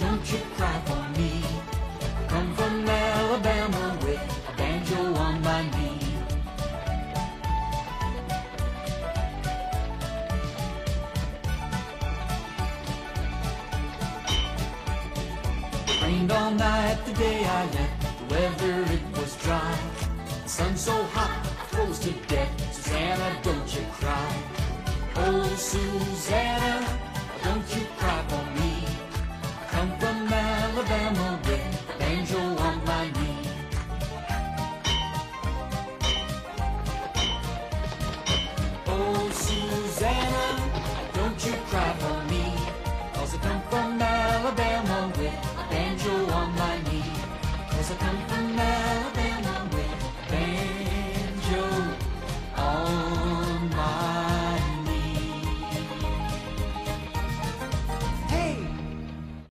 Don't you cry for me. Come from Alabama with a banjo on my knee. Rained all night the day I left. The weather it was dry. The sun so hot, I froze to death. Susanna, don't you cry. Oh, Susanna.